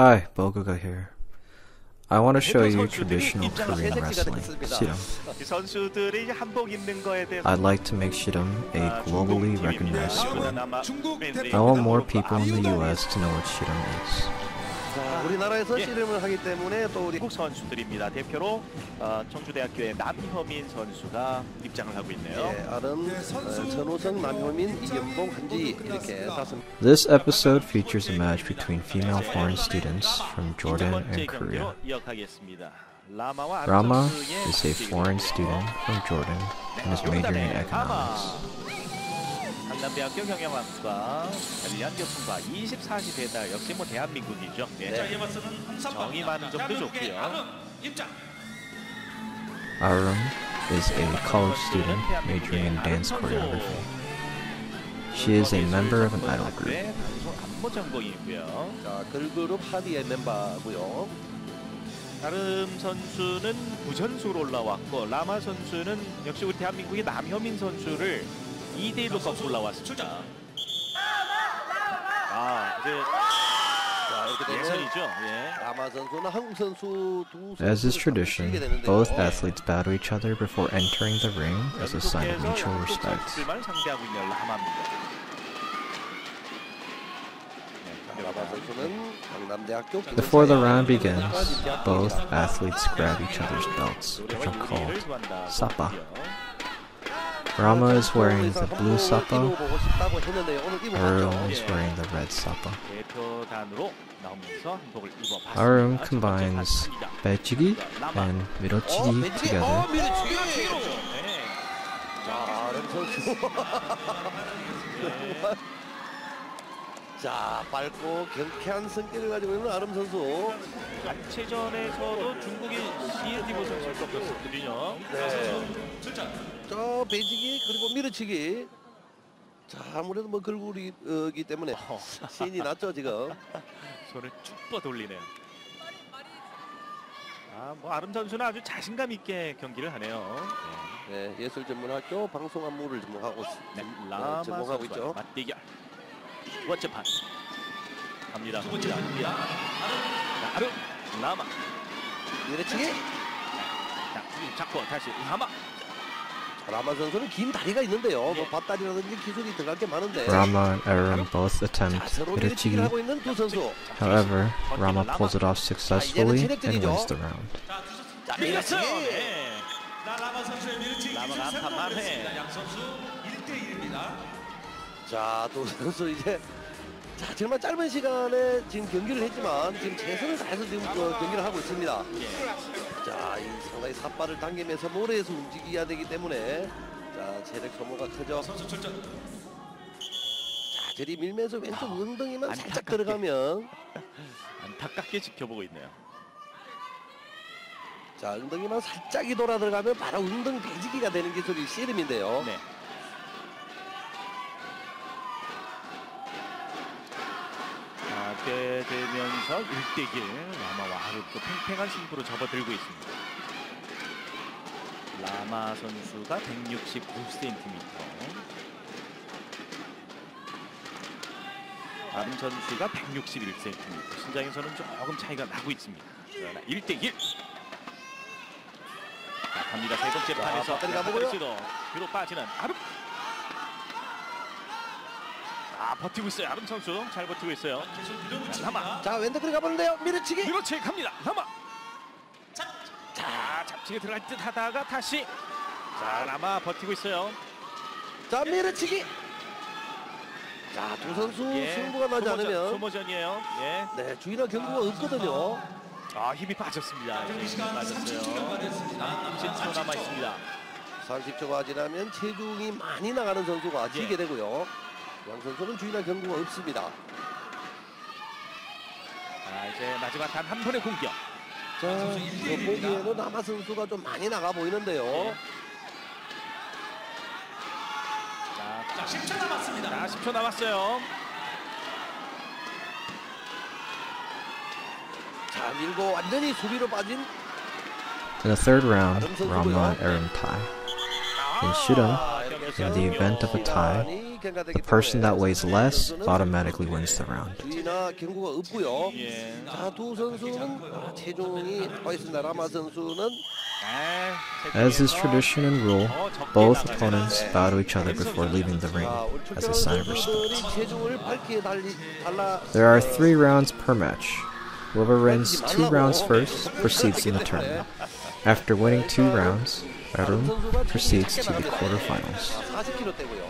Hi, Boguga here. I want to show you traditional Korean wrestling, Siram. 이 선수들이 이제 한복 입는 거에 대해서 I'd like to make Siram a 아, globally 중국 recognized 분입니다. sport. 아마 팬들이 I want 그런 more 걸로 people in the 아주 US to know what Siram is. 자, 우리나라에서 예. 씨름을 하기 때문에 또 우리 한국 선수들입니다. 대표로 어, 청주대학교의 남효민 선수가 입장을 하고 있네요. 예, 아름, 어, 전호성, 남효민, 이연봉, 한지 이렇게 다섯 This episode features a match between female foreign students from 두 Jordan 번째 and 경기로 Korea. 이어가겠습니다. 라마와 Rama 아름 선수의 is a foreign student from Jordan and is majoring in economics. 강남대학교 경영학과 관리안교통과 24시 배달 역시 뭐 대한민국이죠. 예. 정이 많은 점도 좋고요. Arum is a college student majoring in dance choreography. She is a member of an idol group. 네. 자, 걸그룹 하디의 멤버고요. 다름 선수는 부전수로 올라왔고 라마 선수는 역시 우리 대한민국의 남효민 선수를 2대 1로 꺾고 올라왔습니다. 아 이제 자, 이렇게 되면 예선이죠. 예. 라마 선수는 한국 선수 두 As is 선수를 tradition, 상대하게 되는데요. both athletes bow to each other before entering the ring as a sign of 연속해서 mutual 한국 respect. 선수들만 상대하고 있는 라마입니다. 네, 라마 선수는 강남대학교 Before the 경영사회 round begins, 대학교입니다. both athletes grab each other's belts, which are called sapa. Rama is wearing the blue sapa, Arum is wearing the red sapa. Arum combines Bechigi and Mirochigi together. 네. 자. 네. 자, 밝고 경쾌한 성격을 가지고 있는 아름 선수. 단체전에서도 중국이 이에디보 선수를 꺾었거든요. 네. 저 배지기 그리고 밀어치기. 자, 아무래도 뭐 걸그룹이기 때문에 신이 났죠 지금. 손을 쭉 뻗어올리네요. 아, 뭐 아름 선수는 아주 자신감 있게 경기를 하네요. 네, 예술전문학교 방송안무를 전공하고 네, 네, 라마 전공하고 있죠. 맞대결. 두 번째 판. 갑니다. 갑니다. 갑니다. 자, 아름, 라마. 자, 잡고 다시 라마. 자, 라마 선수는 긴 다리가 있는데요. 뭐 밭다리라든지 기술이 들어갈 게 많은데. Rama and both 자, attempt 두 선수. However, Rama pulls it off successfully and wins the round. 자, 밀었어요. 네. 라마 선수의 밀치기 기술 만에. 성공했습니다. 양 선수 1대1입니다. 자, 두 선수 이제 자, 정말 짧은 시간에 지금 경기를 했지만 지금 최선을 다해서 지금 그 경기를 하고 있습니다. 자, 이 상당히 삿발을 당기면서 모래에서 움직여야 되기 때문에 자, 체력 소모가 크죠. 선수 출전. 자, 저리 밀면서 왼쪽 엉덩이만 살짝 안타깝게. 들어가면 안타깝게 지켜보고 있네요. 자, 엉덩이만 살짝이 돌아 들어가면 바로 엉덩이 배지기가 되는 기술이 씨름인데요. 네. 자, 꽤 되면서 1대1 라마와 아름도 팽팽한 승부로 접어들고 있습니다. 라마 선수가 169cm. 아름 선수가 161cm. 신장에서는 조금 차이가 나고 있습니다. 그러나 1대1. 자, 갑니다. 세 번째 자, 판에서 가보고요. 뒤로 빠지는 아름. 아 버티고 있어요. 아름 선수 잘 버티고 있어요. 계속 자, 밀어붙입니다. 라마 자, 왼다리 가보는데요. 밀어치기. 밀어치 갑니다. 라마. 자 잡치게 들어갈 듯 하다가 다시 자 라마 버티고 있어요. 자, 밀어치기. 자, 두 선수 승부가 나지 소모전, 않으면 소모전이에요. 예. 네, 주의나 경고가 없거든요. 아 힘이 빠졌습니다. 경기 힘이 시간 30초가 빠졌어요. 됐습니다. 10초 남아 있습니다. 30초가 지나면 체중이 많이 나가는 선수가 예. 지게 되고요. 양 선수는 주의나 경고가 없습니다. 자 이제 마지막 단 한 번의 공격. 자, 뭐 보기에는 남아 선수가 좀 많이 나가 보이는데요. 예. 자, 자, 10초 남았습니다. 자 10초 남았어요. 자, 밀고 완전히 수비로 빠진 In the third round, Rama and Arum tie. In 아, in the event of a tie, The person that weighs less automatically wins the round. As is tradition and rule, both opponents bow to each other before leaving the ring as a sign of respect. There are three rounds per match. Whoever wins two rounds first proceeds in the tournament. After winning two rounds, Arun proceeds to the quarterfinals.